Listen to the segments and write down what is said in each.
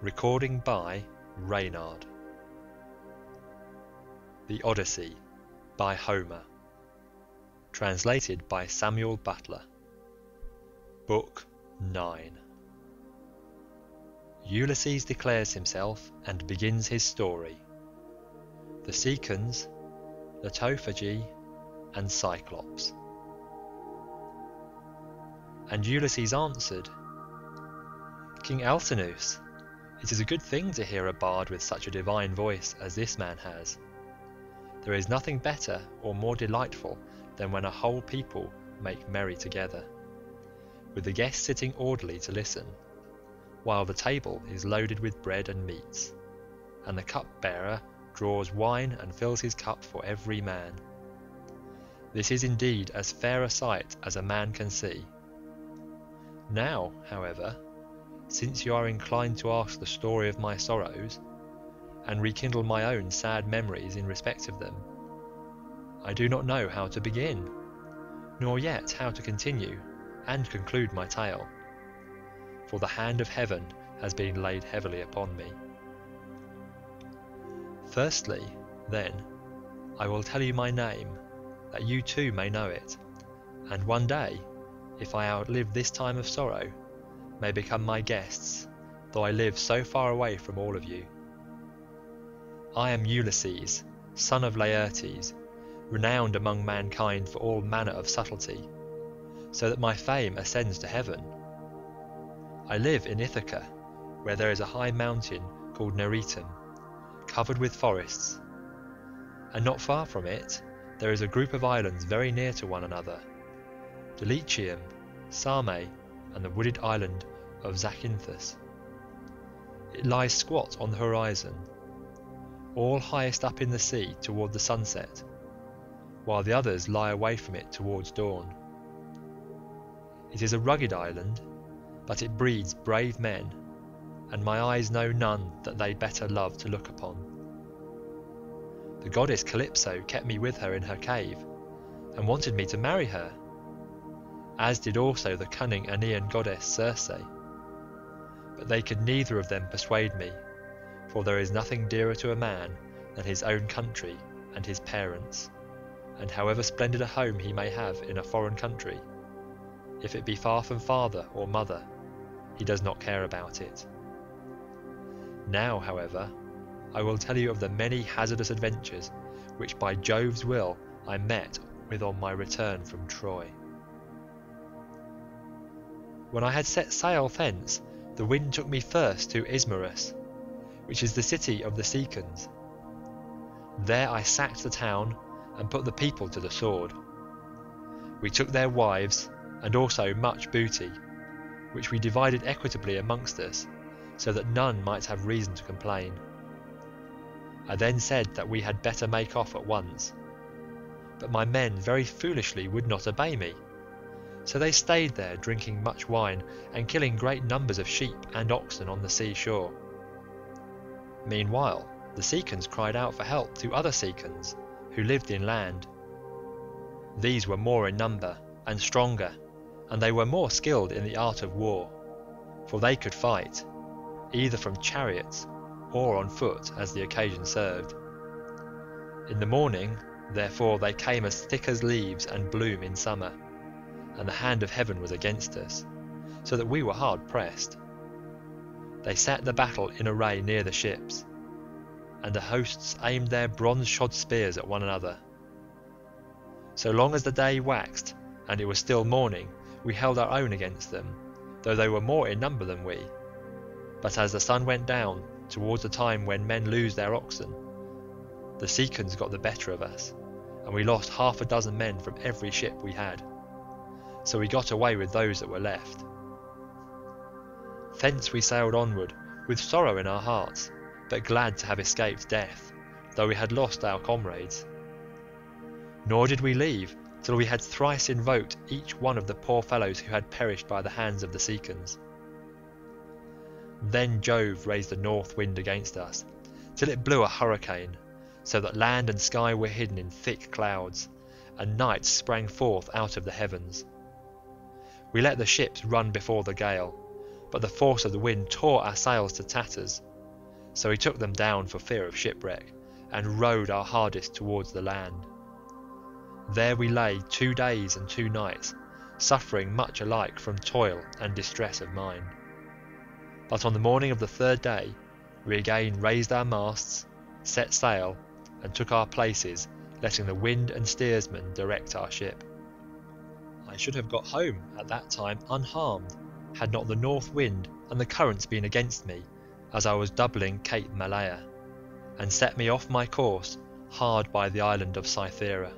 Recording by Reynard The Odyssey by Homer Translated by Samuel Butler Book 9 Ulysses declares himself and begins his story. The Cicons, the Lotophagi, and Cyclops. And Ulysses answered, King Alcinous, it is a good thing to hear a bard with such a divine voice as this man has. There is nothing better or more delightful than when a whole people make merry together, with the guests sitting orderly to listen, while the table is loaded with bread and meats, and the cup-bearer draws wine and fills his cup for every man. This is indeed as fair a sight as a man can see. Now, however, since you are inclined to ask the story of my sorrows, and rekindle my own sad memories in respect of them, I do not know how to begin, nor yet how to continue and conclude my tale, for the hand of heaven has been laid heavily upon me. Firstly, then, I will tell you my name, that you too may know it, and one day, if I outlive this time of sorrow, may become my guests, though I live so far away from all of you. I am Ulysses, son of Laertes, renowned among mankind for all manner of subtlety, so that my fame ascends to heaven. I live in Ithaca, where there is a high mountain called Neritum, covered with forests, and not far from it there is a group of islands very near to one another, Dulichium, Same, and the wooded island of Zacynthus. It lies squat on the horizon, all highest up in the sea toward the sunset, while the others lie away from it towards dawn. It is a rugged island, but it breeds brave men, and my eyes know none that they better love to look upon. The goddess Calypso kept me with her in her cave, and wanted me to marry her as did also the cunning Aeaean goddess Circe. But they could neither of them persuade me, for there is nothing dearer to a man than his own country and his parents, and however splendid a home he may have in a foreign country, if it be far from father or mother, he does not care about it. Now, however, I will tell you of the many hazardous adventures which by Jove's will I met with on my return from Troy. When I had set sail thence, the wind took me first to Ismarus, which is the city of the Cicons. There I sacked the town and put the people to the sword. We took their wives and also much booty, which we divided equitably amongst us, so that none might have reason to complain. I then said that we had better make off at once, but my men very foolishly would not obey me so they stayed there drinking much wine and killing great numbers of sheep and oxen on the sea shore. Meanwhile the Cicons cried out for help to other Cicons who lived inland. These were more in number and stronger, and they were more skilled in the art of war, for they could fight, either from chariots or on foot as the occasion served. In the morning, therefore, they came as thick as leaves and bloom in summer and the hand of heaven was against us, so that we were hard pressed. They set the battle in array near the ships, and the hosts aimed their bronze-shod spears at one another. So long as the day waxed and it was still morning, we held our own against them, though they were more in number than we. But as the sun went down towards the time when men lose their oxen, the Cicons got the better of us, and we lost half a dozen men from every ship we had so we got away with those that were left. Thence we sailed onward, with sorrow in our hearts, but glad to have escaped death, though we had lost our comrades. Nor did we leave till we had thrice invoked each one of the poor fellows who had perished by the hands of the Cicons. Then Jove raised the north wind against us, till it blew a hurricane, so that land and sky were hidden in thick clouds, and night sprang forth out of the heavens. We let the ships run before the gale, but the force of the wind tore our sails to tatters, so we took them down for fear of shipwreck, and rowed our hardest towards the land. There we lay two days and two nights, suffering much alike from toil and distress of mind. But on the morning of the third day we again raised our masts, set sail, and took our places, letting the wind and steersman direct our ship. Should have got home at that time unharmed, had not the north wind and the currents been against me, as I was doubling Cape Malea, and set me off my course hard by the island of Cythera.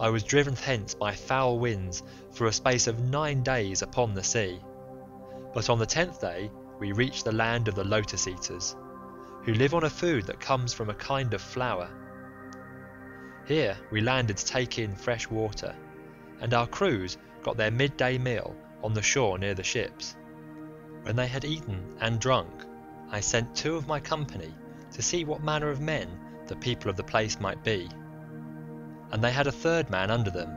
I was driven thence by foul winds for a space of nine days upon the sea, but on the tenth day we reached the land of the Lotus eaters, who live on a food that comes from a kind of flower. Here we landed to take in fresh water, and our crews got their midday meal on the shore near the ships. When they had eaten and drunk, I sent two of my company to see what manner of men the people of the place might be, and they had a third man under them.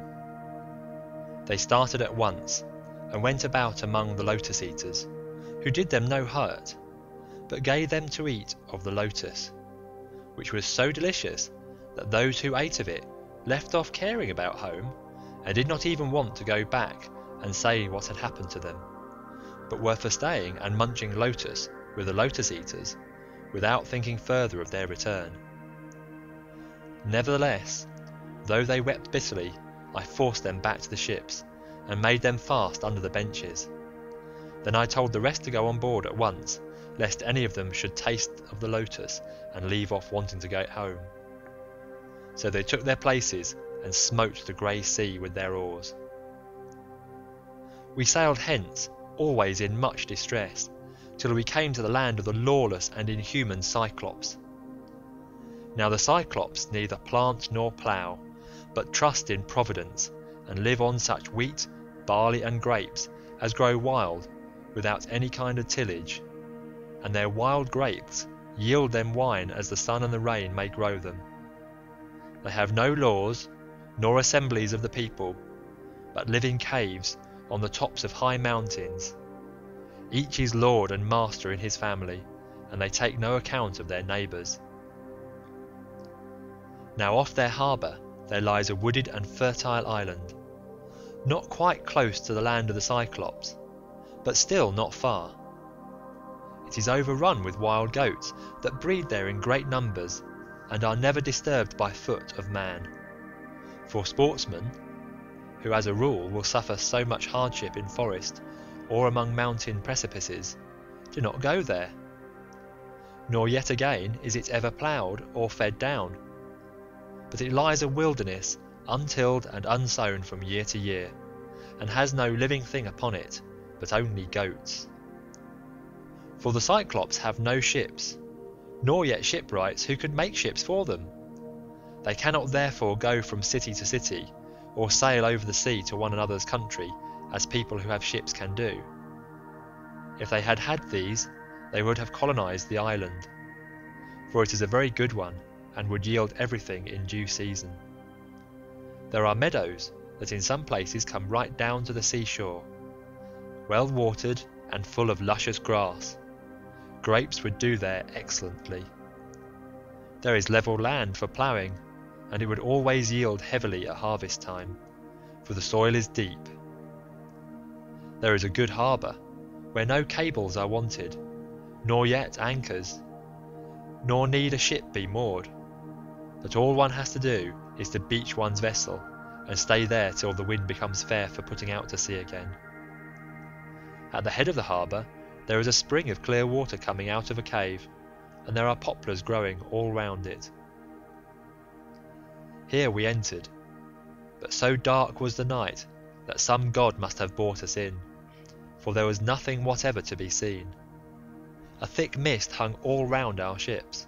They started at once, and went about among the lotus eaters, who did them no hurt, but gave them to eat of the lotus, which was so delicious that those who ate of it left off caring about home, and did not even want to go back and say what had happened to them, but were for staying and munching lotus with the lotus eaters, without thinking further of their return. Nevertheless, though they wept bitterly, I forced them back to the ships, and made them fast under the benches. Then I told the rest to go on board at once, lest any of them should taste of the lotus and leave off wanting to go home. So they took their places and smote the grey sea with their oars. We sailed hence, always in much distress, till we came to the land of the lawless and inhuman Cyclops. Now the Cyclops neither plant nor plough, but trust in Providence, and live on such wheat, barley, and grapes as grow wild, without any kind of tillage, and their wild grapes yield them wine as the sun and the rain may grow them. They have no laws, nor assemblies of the people, but live in caves on the tops of high mountains. Each is lord and master in his family, and they take no account of their neighbours. Now off their harbour there lies a wooded and fertile island, not quite close to the land of the Cyclops, but still not far. It is overrun with wild goats that breed there in great numbers, and are never disturbed by foot of man. For sportsmen, who as a rule will suffer so much hardship in forest or among mountain precipices, do not go there. Nor yet again is it ever ploughed or fed down, but it lies a wilderness untilled and unsown from year to year, and has no living thing upon it, but only goats. For the Cyclops have no ships, nor yet shipwrights who could make ships for them. They cannot therefore go from city to city, or sail over the sea to one another's country, as people who have ships can do. If they had had these, they would have colonized the island, for it is a very good one, and would yield everything in due season. There are meadows that in some places come right down to the seashore, well watered and full of luscious grass. Grapes would do there excellently. There is level land for ploughing, and it would always yield heavily at harvest time, for the soil is deep. There is a good harbour, where no cables are wanted, nor yet anchors, nor need a ship be moored, but all one has to do is to beach one's vessel and stay there till the wind becomes fair for putting out to sea again. At the head of the harbour there is a spring of clear water coming out of a cave, and there are poplars growing all round it. Here we entered, but so dark was the night that some god must have brought us in, for there was nothing whatever to be seen. A thick mist hung all round our ships.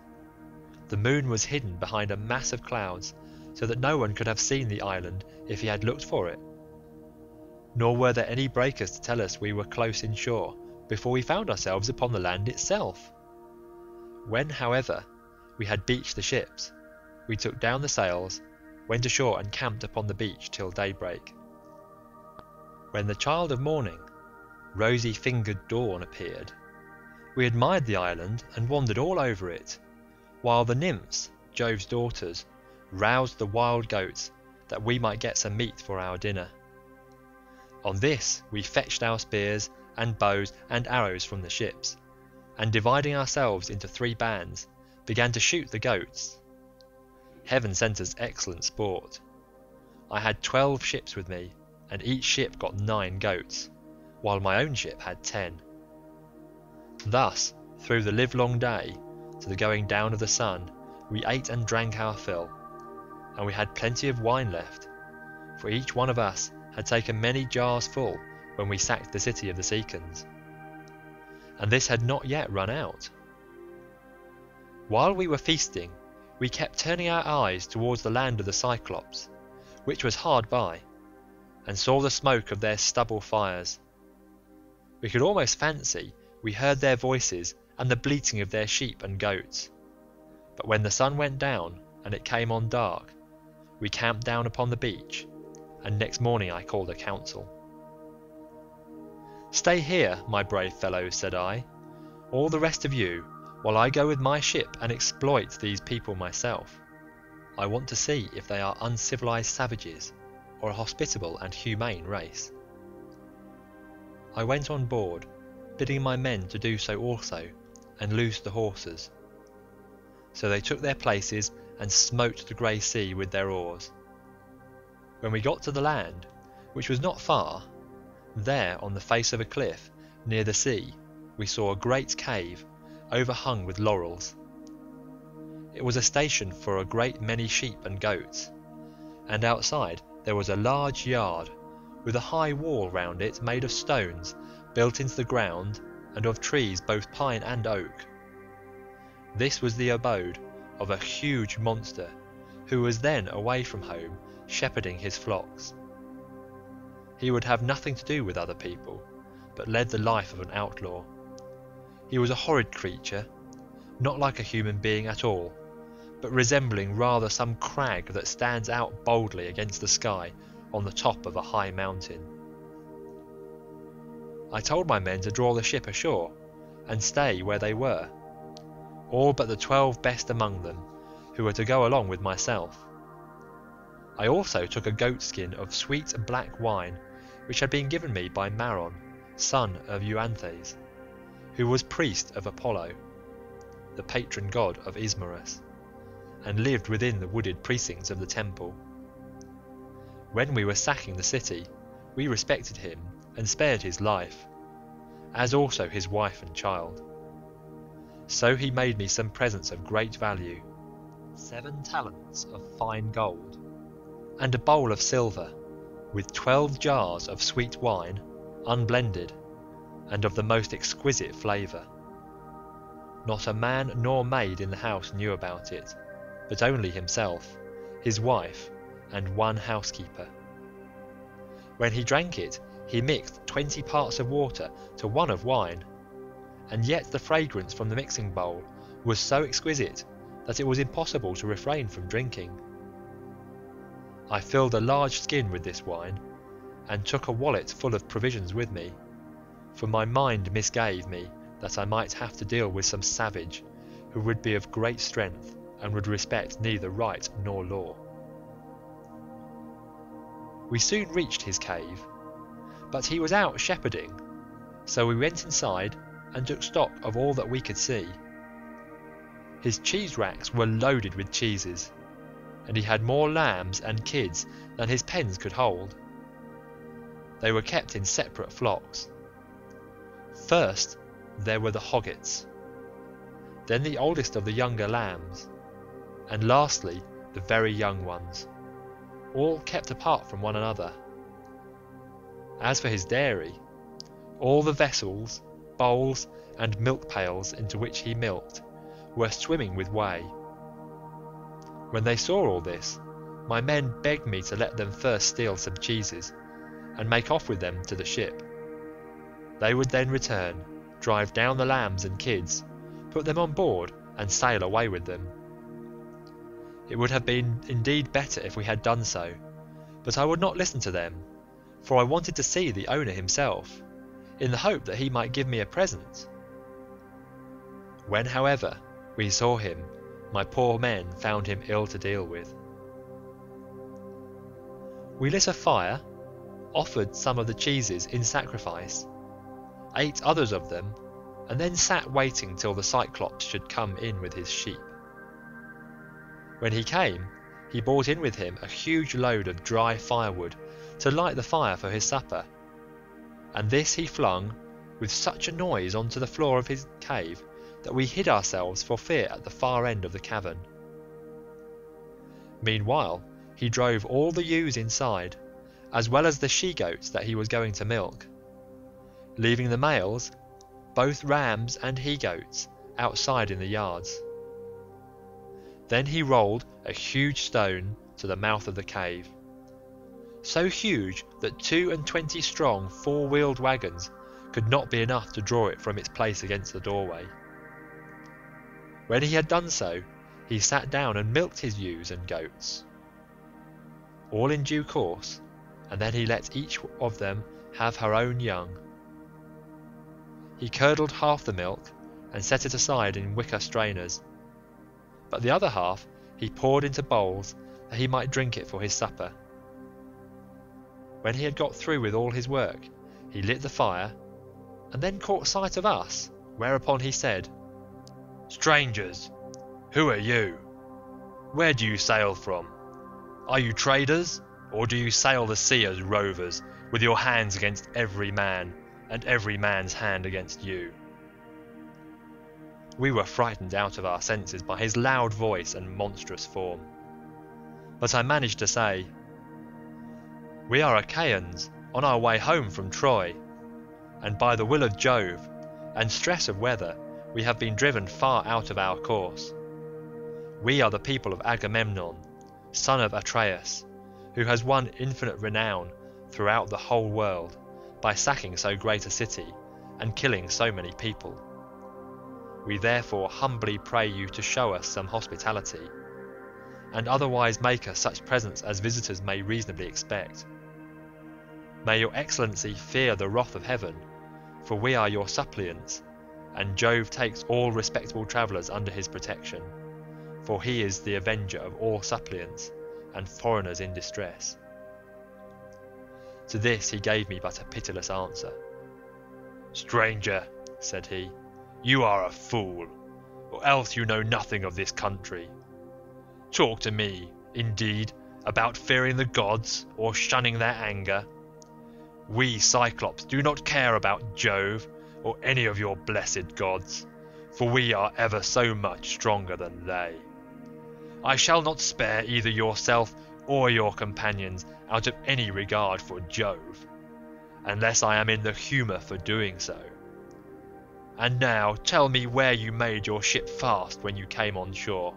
The moon was hidden behind a mass of clouds, so that no one could have seen the island if he had looked for it. Nor were there any breakers to tell us we were close inshore before we found ourselves upon the land itself. When, however, we had beached the ships, we took down the sails, went ashore and camped upon the beach till daybreak. When the child of morning, rosy fingered dawn appeared, we admired the island and wandered all over it, while the nymphs, Jove's daughters, roused the wild goats that we might get some meat for our dinner. On this we fetched our spears and bows and arrows from the ships, and dividing ourselves into three bands, began to shoot the goats. Heaven sent us excellent sport. I had twelve ships with me, and each ship got nine goats, while my own ship had ten. Thus, through the livelong day, to the going down of the sun, we ate and drank our fill, and we had plenty of wine left, for each one of us had taken many jars full when we sacked the city of the Cicons, and this had not yet run out. While we were feasting, we kept turning our eyes towards the land of the Cyclopes, which was hard by, and saw the smoke of their stubble fires. We could almost fancy we heard their voices and the bleating of their sheep and goats, but when the sun went down and it came on dark, we camped down upon the beach, and next morning I called a council. "Stay here, my brave fellows," said I, "all the rest of you while I go with my ship and exploit these people myself. I want to see if they are uncivilized savages or a hospitable and humane race." I went on board, bidding my men to do so also, and loosed the hawsers. So they took their places and smote the grey sea with their oars. When we got to the land, which was not far, there on the face of a cliff near the sea we saw a great cave overhung with laurels. It was a station for a great many sheep and goats, and outside there was a large yard with a high wall round it made of stones built into the ground and of trees both pine and oak. This was the abode of a huge monster who was then away from home shepherding his flocks. He would have nothing to do with other people, but led the life of an outlaw. He was a horrid creature, not like a human being at all, but resembling rather some crag that stands out boldly against the sky on the top of a high mountain. I told my men to draw the ship ashore and stay where they were, all but the twelve best among them, who were to go along with myself. I also took a goat skin of sweet black wine which had been given me by Maron, son of Euanthes who was priest of Apollo, the patron god of Ismarus, and lived within the wooded precincts of the temple. When we were sacking the city, we respected him and spared his life, as also his wife and child. So he made me some presents of great value, seven talents of fine gold, and a bowl of silver, with twelve jars of sweet wine, unblended, and of the most exquisite flavour. Not a man nor maid in the house knew about it, but only himself, his wife, and one housekeeper. When he drank it, he mixed twenty parts of water to one of wine, and yet the fragrance from the mixing bowl was so exquisite that it was impossible to refrain from drinking. I filled a large skin with this wine, and took a wallet full of provisions with me for my mind misgave me that I might have to deal with some savage who would be of great strength and would respect neither right nor law. We soon reached his cave, but he was out shepherding, so we went inside and took stock of all that we could see. His cheese racks were loaded with cheeses, and he had more lambs and kids than his pens could hold. They were kept in separate flocks, First there were the hoggets, then the oldest of the younger lambs, and lastly the very young ones, all kept apart from one another. As for his dairy, all the vessels, bowls, and milk pails into which he milked were swimming with whey. When they saw all this, my men begged me to let them first steal some cheeses, and make off with them to the ship. They would then return, drive down the lambs and kids, put them on board, and sail away with them. It would have been indeed better if we had done so, but I would not listen to them, for I wanted to see the owner himself, in the hope that he might give me a present. When, however, we saw him, my poor men found him ill to deal with. We lit a fire, offered some of the cheeses in sacrifice, ate others of them, and then sat waiting till the Cyclops should come in with his sheep. When he came, he brought in with him a huge load of dry firewood to light the fire for his supper, and this he flung with such a noise on to the floor of his cave that we hid ourselves for fear at the far end of the cavern. Meanwhile he drove all the ewes inside, as well as the she-goats that he was going to milk, leaving the males, both rams and he-goats, outside in the yards. Then he rolled a huge stone to the mouth of the cave, so huge that two and twenty strong four-wheeled wagons could not be enough to draw it from its place against the doorway. When he had done so, he sat down and milked his ewes and goats, all in due course, and then he let each of them have her own young. He curdled half the milk and set it aside in wicker strainers but the other half he poured into bowls that he might drink it for his supper. When he had got through with all his work, he lit the fire, and then caught sight of us, whereupon he said, Strangers, who are you? Where do you sail from? Are you traders, or do you sail the sea as rovers, with your hands against every man, and every man's hand against you? We were frightened out of our senses by his loud voice and monstrous form. But I managed to say, We are Achaeans on our way home from Troy, and by the will of Jove and stress of weather we have been driven far out of our course. We are the people of Agamemnon, son of Atreus, who has won infinite renown throughout the whole world by sacking so great a city and killing so many people. We therefore humbly pray you to show us some hospitality, and otherwise make us such presents as visitors may reasonably expect. May your excellency fear the wrath of heaven, for we are your suppliants, and Jove takes all respectable travellers under his protection, for he is the avenger of all suppliants and foreigners in distress. To this he gave me but a pitiless answer. Stranger, said he, you are a fool, or else you know nothing of this country. Talk to me, indeed, about fearing the gods or shunning their anger. We Cyclops do not care about Jove or any of your blessed gods, for we are ever so much stronger than they. I shall not spare either yourself or your companions out of any regard for Jove, unless I am in the humour for doing so. And now tell me where you made your ship fast when you came on shore.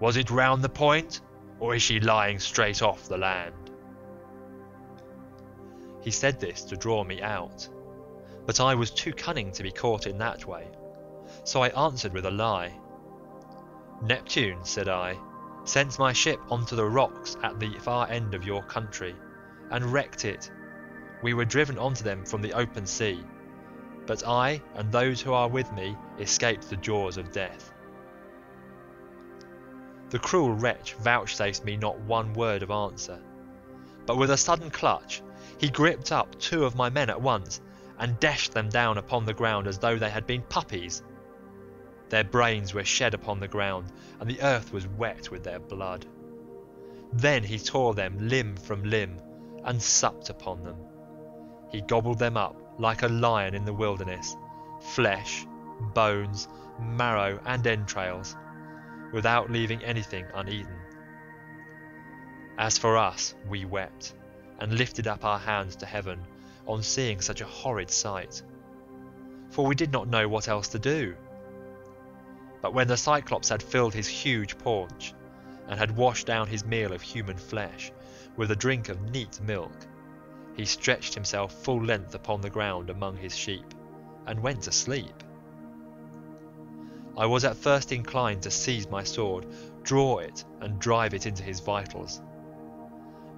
Was it round the point, or is she lying straight off the land? He said this to draw me out, but I was too cunning to be caught in that way, so I answered with a lie. Neptune, said I, sent my ship onto the rocks at the far end of your country, and wrecked it. We were driven onto them from the open sea, but I and those who are with me escaped the jaws of death. The cruel wretch vouchsafed me not one word of answer, but with a sudden clutch he gripped up two of my men at once and dashed them down upon the ground as though they had been puppies. Their brains were shed upon the ground, and the earth was wet with their blood. Then he tore them limb from limb and supped upon them. He gobbled them up like a lion in the wilderness, flesh, bones, marrow, and entrails, without leaving anything uneaten. As for us, we wept, and lifted up our hands to heaven on seeing such a horrid sight, for we did not know what else to do. But when the Cyclops had filled his huge paunch, and had washed down his meal of human flesh with a drink of neat milk, he stretched himself full length upon the ground among his sheep, and went to sleep. I was at first inclined to seize my sword, draw it, and drive it into his vitals,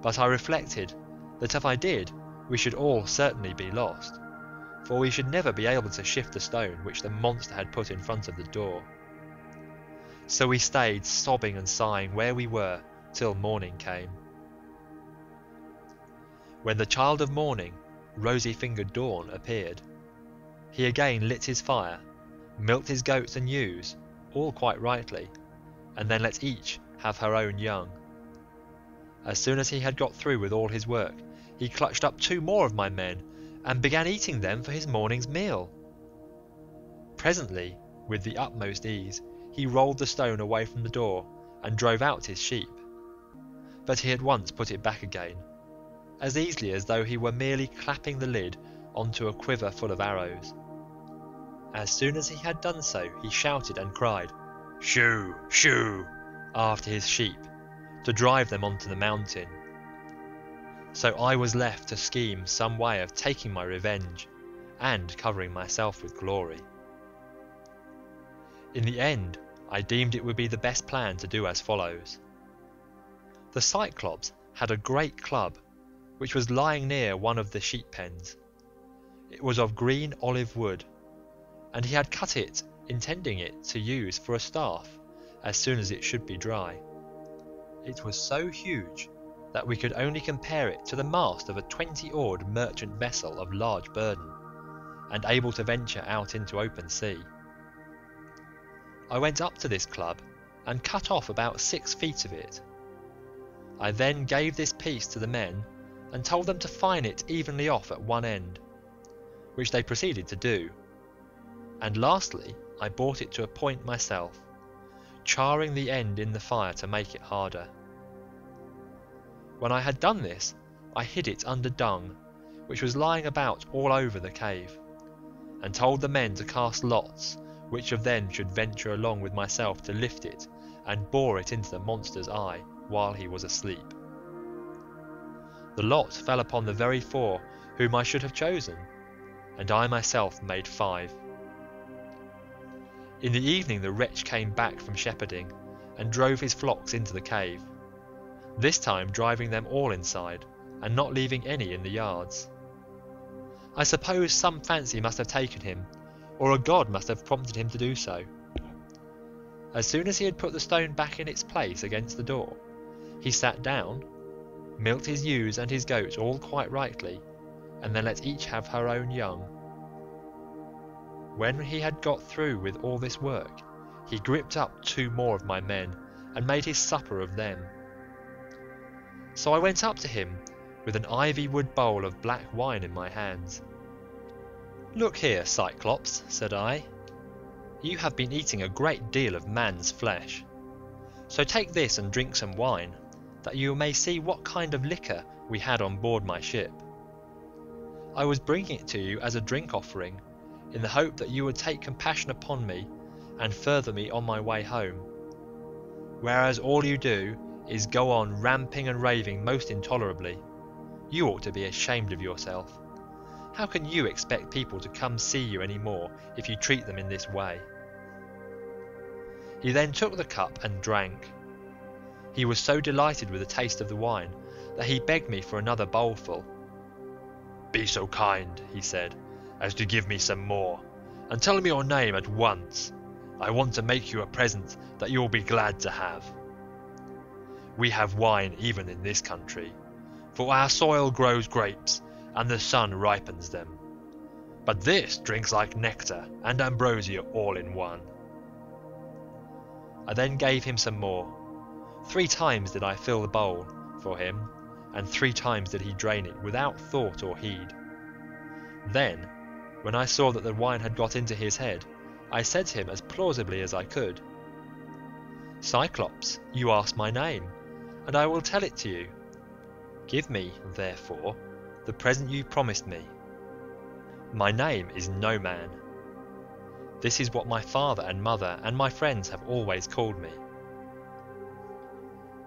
but I reflected that if I did we should all certainly be lost, for we should never be able to shift the stone which the monster had put in front of the door. So we stayed sobbing and sighing where we were till morning came. When the child of morning, rosy fingered Dawn, appeared, he again lit his fire, milked his goats and ewes, all quite rightly, and then let each have her own young. As soon as he had got through with all his work, he clutched up two more of my men and began eating them for his morning's meal. Presently, with the utmost ease, he rolled the stone away from the door and drove out his sheep, but he at once put it back again, as easily as though he were merely clapping the lid onto a quiver full of arrows. As soon as he had done so, he shouted and cried, Shoo! Shoo! after his sheep, to drive them onto the mountain. So I was left to scheme some way of taking my revenge, and covering myself with glory. In the end, I deemed it would be the best plan to do as follows. The Cyclops had a great club, which was lying near one of the sheep pens. It was of green olive wood, and he had cut it intending it to use for a staff as soon as it should be dry. It was so huge that we could only compare it to the mast of a twenty oared merchant vessel of large burden, and able to venture out into open sea. I went up to this club and cut off about six feet of it. I then gave this piece to the men and told them to fine it evenly off at one end, which they proceeded to do, and lastly I brought it to a point myself, charring the end in the fire to make it harder. When I had done this, I hid it under dung, which was lying about all over the cave, and told the men to cast lots which of them should venture along with myself to lift it and bore it into the monster's eye while he was asleep. The lot fell upon the very four whom I should have chosen, and I myself made five. In the evening the wretch came back from shepherding, and drove his flocks into the cave this time driving them all inside, and not leaving any in the yards. I suppose some fancy must have taken him, or a god must have prompted him to do so. As soon as he had put the stone back in its place against the door, he sat down, milked his ewes and his goats all quite rightly, and then let each have her own young. When he had got through with all this work, he gripped up two more of my men, and made his supper of them. So I went up to him with an ivy wood bowl of black wine in my hands. Look here, Cyclops, said I, you have been eating a great deal of man's flesh. So take this and drink some wine, that you may see what kind of liquor we had on board my ship. I was bringing it to you as a drink offering, in the hope that you would take compassion upon me and further me on my way home. Whereas all you do is go on ramping and raving most intolerably. You ought to be ashamed of yourself. How can you expect people to come see you any more if you treat them in this way? He then took the cup and drank. He was so delighted with the taste of the wine that he begged me for another bowlful. Be so kind, he said, as to give me some more, and tell me your name at once. I want to make you a present that you will be glad to have. We have wine even in this country, for our soil grows grapes, and the sun ripens them. But this drinks like nectar and ambrosia all in one. I then gave him some more. Three times did I fill the bowl for him, and three times did he drain it without thought or heed. Then, when I saw that the wine had got into his head, I said to him as plausibly as I could, Cyclops, you ask my name, and I will tell it to you. Give me, therefore, the present you promised me. My name is No Man. This is what my father and mother and my friends have always called me.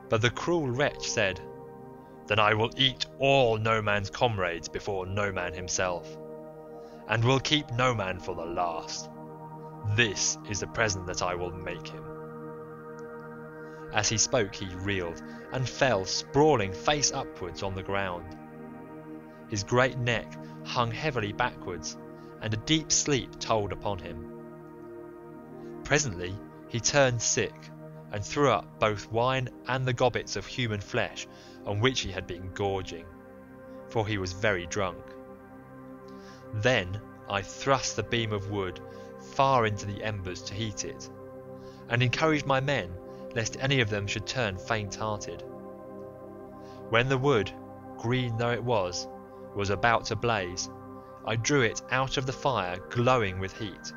But the cruel wretch said, Then I will eat all No Man's comrades before No Man himself, and will keep No Man for the last. This is the present that I will make him. As he spoke he reeled, and fell sprawling face upwards on the ground. His great neck hung heavily backwards, and a deep sleep told upon him. Presently he turned sick, and threw up both wine and the gobbets of human flesh on which he had been gorging, for he was very drunk. Then I thrust the beam of wood far into the embers to heat it, and encouraged my men lest any of them should turn faint-hearted. When the wood, green though it was, was about to blaze, I drew it out of the fire glowing with heat,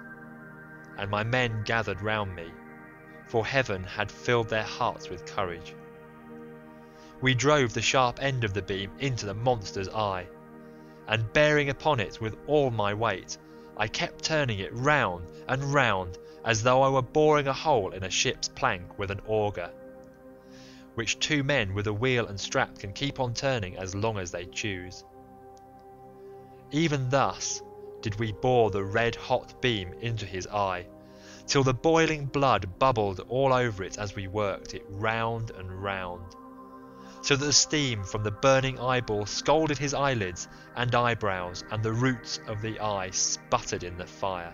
and my men gathered round me, for heaven had filled their hearts with courage. We drove the sharp end of the beam into the monster's eye, and bearing upon it with all my weight, I kept turning it round and round as though I were boring a hole in a ship's plank with an auger, which two men with a wheel and strap can keep on turning as long as they choose. Even thus did we bore the red hot beam into his eye, till the boiling blood bubbled all over it as we worked it round and round, so that the steam from the burning eyeball scalded his eyelids and eyebrows, and the roots of the eye sputtered in the fire.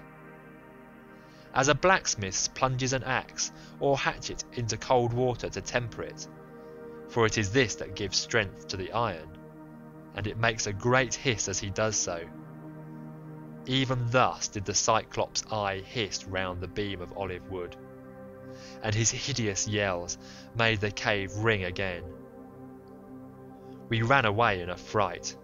As a blacksmith plunges an axe or hatchet into cold water to temper it, for it is this that gives strength to the iron, and it makes a great hiss as he does so. Even thus did the Cyclops' eye hiss round the beam of olive wood, and his hideous yells made the cave ring again. We ran away in a fright,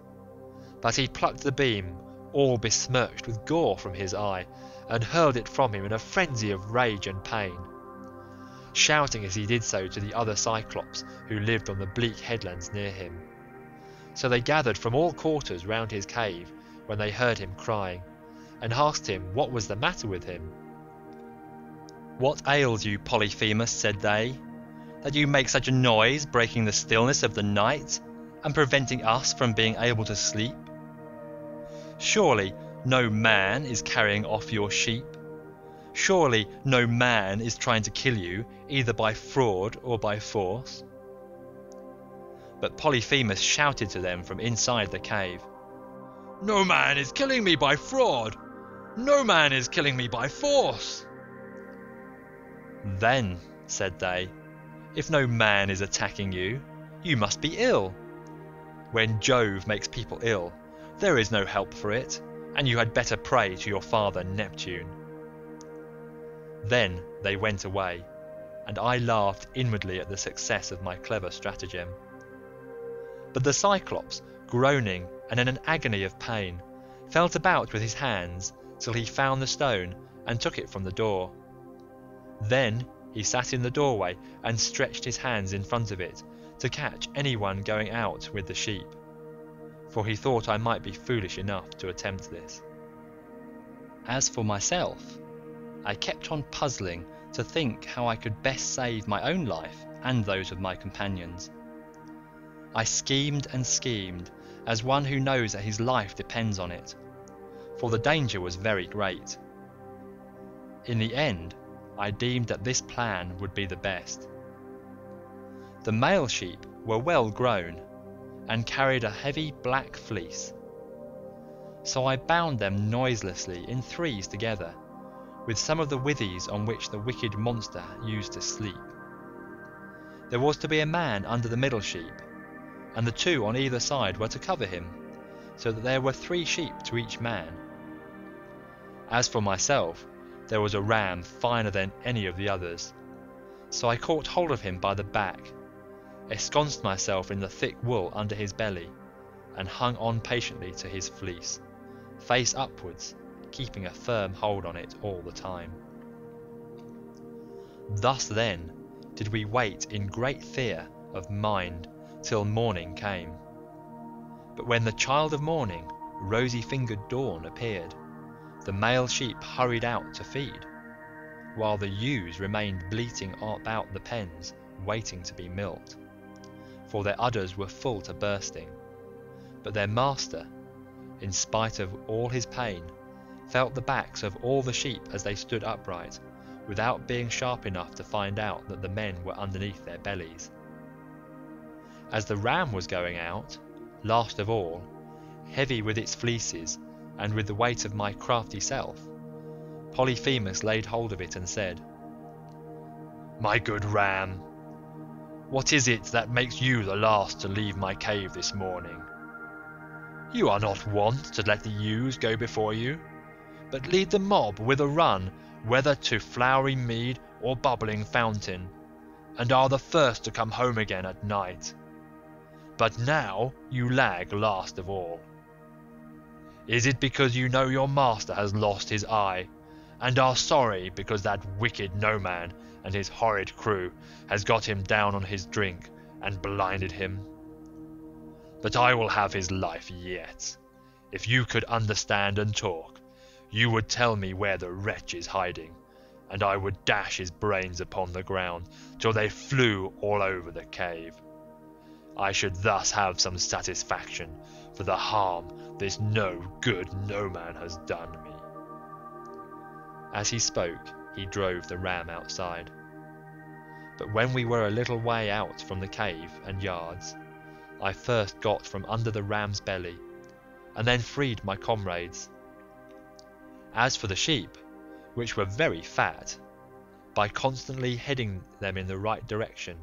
but he plucked the beam all besmirched with gore from his eye and hurled it from him in a frenzy of rage and pain, shouting as he did so to the other Cyclops who lived on the bleak headlands near him. So they gathered from all quarters round his cave when they heard him crying, and asked him what was the matter with him. What ails you, Polyphemus, said they, that you make such a noise, breaking the stillness of the night, and preventing us from being able to sleep? Surely no man is carrying off your sheep. Surely no man is trying to kill you either by fraud or by force. But Polyphemus shouted to them from inside the cave, No man is killing me by fraud! No man is killing me by force! Then, said they, if no man is attacking you, you must be ill. When Jove makes people ill, there is no help for it, and you had better pray to your father Neptune. Then they went away, and I laughed inwardly at the success of my clever stratagem. But the Cyclops, groaning and in an agony of pain, felt about with his hands till he found the stone and took it from the door. Then he sat in the doorway and stretched his hands in front of it to catch anyone going out with the sheep for he thought I might be foolish enough to attempt this. As for myself, I kept on puzzling to think how I could best save my own life and those of my companions. I schemed and schemed as one who knows that his life depends on it, for the danger was very great. In the end, I deemed that this plan would be the best. The male sheep were well grown and carried a heavy black fleece. So I bound them noiselessly in threes together, with some of the withies on which the wicked monster used to sleep. There was to be a man under the middle sheep, and the two on either side were to cover him, so that there were three sheep to each man. As for myself, there was a ram finer than any of the others, so I caught hold of him by the back ensconced myself in the thick wool under his belly, and hung on patiently to his fleece, face upwards, keeping a firm hold on it all the time. Thus then did we wait in great fear of mind till morning came. But when the child of morning, rosy-fingered dawn, appeared, the male sheep hurried out to feed, while the ewes remained bleating about the pens, waiting to be milked for their udders were full to bursting. But their master, in spite of all his pain, felt the backs of all the sheep as they stood upright, without being sharp enough to find out that the men were underneath their bellies. As the ram was going out, last of all, heavy with its fleeces, and with the weight of my crafty self, Polyphemus laid hold of it and said, My good ram, what is it that makes you the last to leave my cave this morning? You are not wont to let the ewes go before you, but lead the mob with a run whether to flowery mead or bubbling fountain, and are the first to come home again at night. But now you lag last of all. Is it because you know your master has lost his eye, and are sorry because that wicked Noman and his horrid crew has got him down on his drink and blinded him? But I will have his life yet. If you could understand and talk, you would tell me where the wretch is hiding, and I would dash his brains upon the ground till they flew all over the cave. I should thus have some satisfaction for the harm this no good Noman has done me. As he spoke, he drove the ram outside. But when we were a little way out from the cave and yards, I first got from under the ram's belly, and then freed my comrades. As for the sheep, which were very fat, by constantly heading them in the right direction,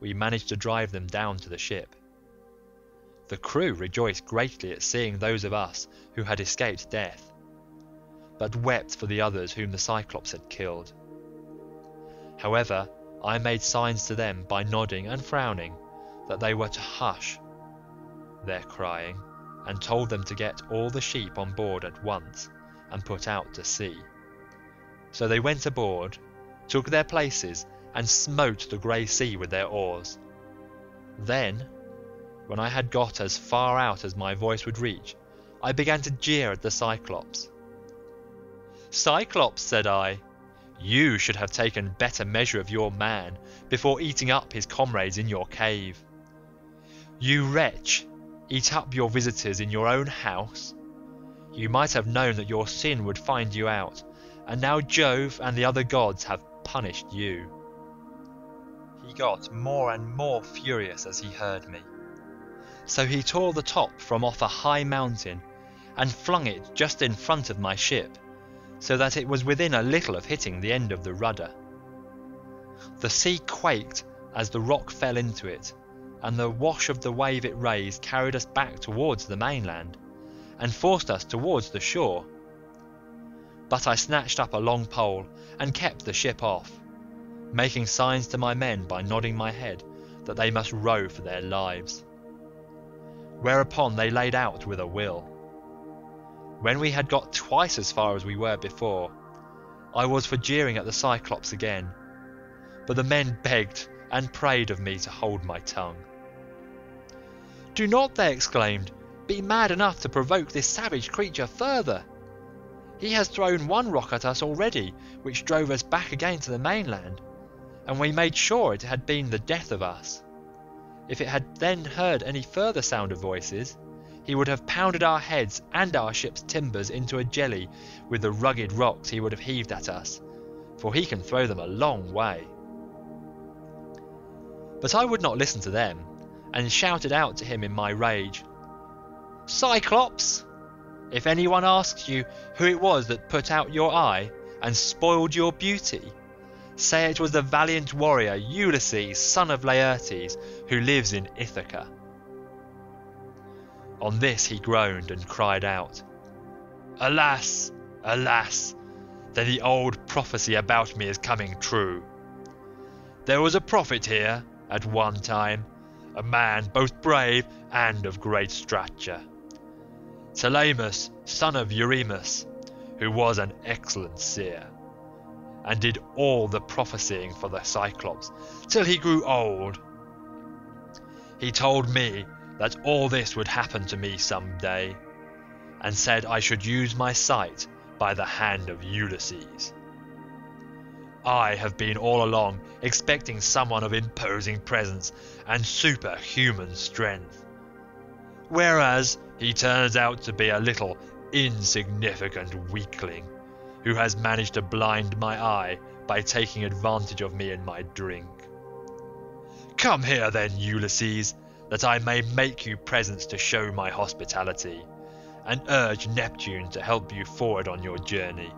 we managed to drive them down to the ship. The crew rejoiced greatly at seeing those of us who had escaped death, but wept for the others whom the Cyclops had killed. However, I made signs to them by nodding and frowning that they were to hush their crying, and told them to get all the sheep on board at once and put out to sea. So they went aboard, took their places, and smote the grey sea with their oars. Then, when I had got as far out as my voice would reach, I began to jeer at the Cyclops. Cyclops, said I, you should have taken better measure of your man before eating up his comrades in your cave. You wretch, eat up your visitors in your own house? You might have known that your sin would find you out, and now Jove and the other gods have punished you. He got more and more furious as he heard me. So he tore the top from off a high mountain and flung it just in front of my ship, so that it was within a little of hitting the end of the rudder. The sea quaked as the rock fell into it, and the wash of the wave it raised carried us back towards the mainland, and forced us towards the shore. But I snatched up a long pole and kept the ship off, making signs to my men by nodding my head that they must row for their lives. Whereupon they laid out with a will. When we had got twice as far as we were before, I was for jeering at the Cyclops again, but the men begged and prayed of me to hold my tongue. Do not, they exclaimed, be mad enough to provoke this savage creature further. He has thrown one rock at us already, which drove us back again to the mainland, and we made sure it had been the death of us. If it had then heard any further sound of voices, he would have pounded our heads and our ship's timbers into a jelly with the rugged rocks he would have heaved at us, for he can throw them a long way. But I would not listen to them, and shouted out to him in my rage, Cyclops, if anyone asks you who it was that put out your eye and spoiled your beauty, say it was the valiant warrior Ulysses, son of Laertes, who lives in Ithaca. On this he groaned and cried out, Alas, alas, then the old prophecy about me is coming true. There was a prophet here at one time, a man both brave and of great stature, Telemus, son of Eurymus, who was an excellent seer, and did all the prophesying for the Cyclops till he grew old. He told me that all this would happen to me some day, and said I should use my sight by the hand of Ulysses. I have been all along expecting someone of imposing presence and superhuman strength, whereas he turns out to be a little insignificant weakling who has managed to blind my eye by taking advantage of me in my drink. Come here then, Ulysses, that I may make you presents to show my hospitality, and urge Neptune to help you forward on your journey.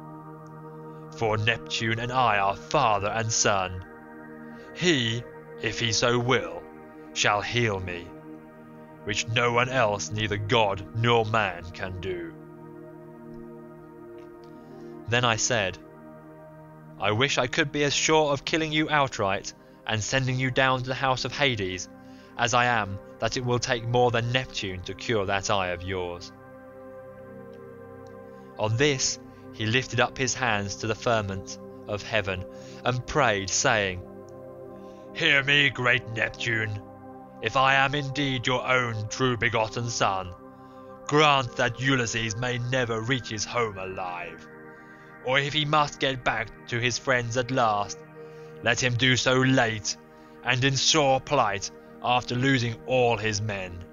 For Neptune and I are father and son. He, if he so will, shall heal me, which no one else, neither god nor man, can do. Then I said, I wish I could be as sure of killing you outright and sending you down to the house of Hades as I am that it will take more than Neptune to cure that eye of yours. On this he lifted up his hands to the firmament of heaven and prayed, saying, Hear me, great Neptune. If I am indeed your own true begotten son, grant that Ulysses may never reach his home alive. Or if he must get back to his friends at last, let him do so late and in sore plight after losing all his men.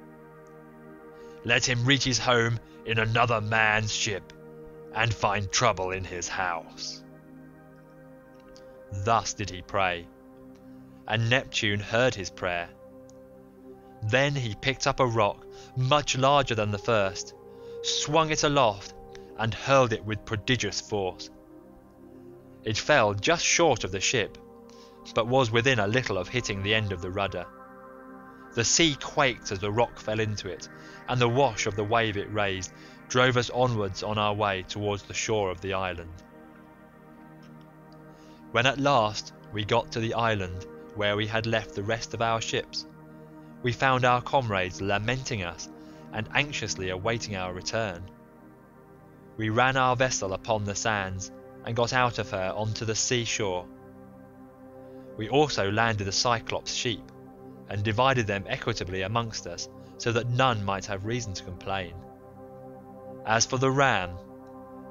Let him reach his home in another man's ship and find trouble in his house. Thus did he pray, and Neptune heard his prayer. Then he picked up a rock much larger than the first, swung it aloft, and hurled it with prodigious force. It fell just short of the ship, but was within a little of hitting the end of the rudder. The sea quaked as the rock fell into it, and the wash of the wave it raised drove us onwards on our way towards the shore of the island. When at last we got to the island where we had left the rest of our ships, we found our comrades lamenting us and anxiously awaiting our return. We ran our vessel upon the sands and got out of her onto the sea shore. We also landed the Cyclops' sheep and divided them equitably amongst us so that none might have reason to complain. As for the ram,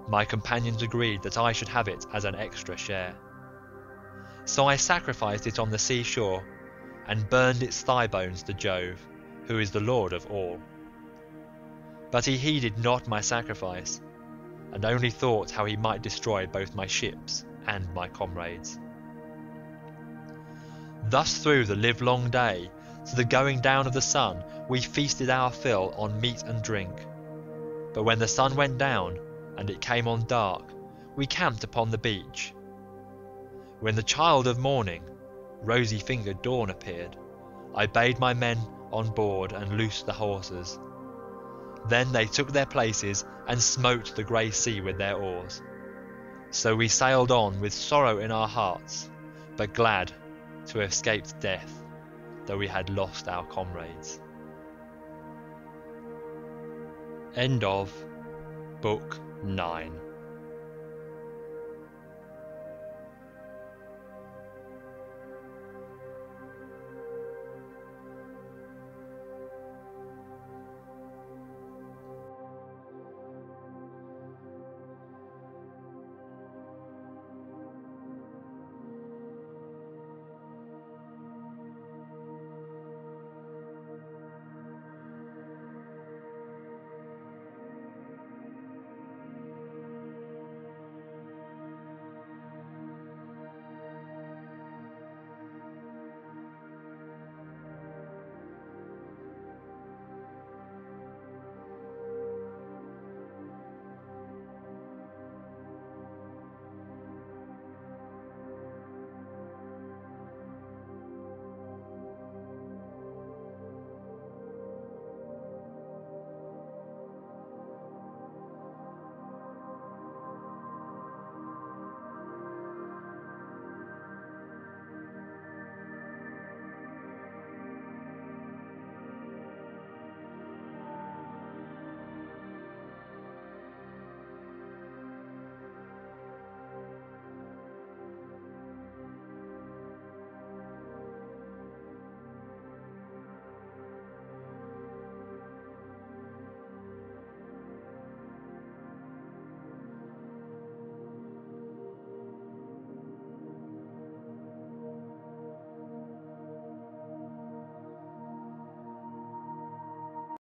my companions agreed that I should have it as an extra share. So I sacrificed it on the seashore and burned its thigh bones to Jove, who is the lord of all. But he heeded not my sacrifice, and only thought how he might destroy both my ships and my comrades. Thus through the livelong day, to the going down of the sun, we feasted our fill on meat and drink. But when the sun went down, and it came on dark, we camped upon the beach. When the child of morning, rosy-fingered dawn appeared, I bade my men on board and loosed the hawsers. Then they took their places and smote the grey sea with their oars. So we sailed on with sorrow in our hearts, but glad to have escaped death, though we had lost our comrades. End of Book 9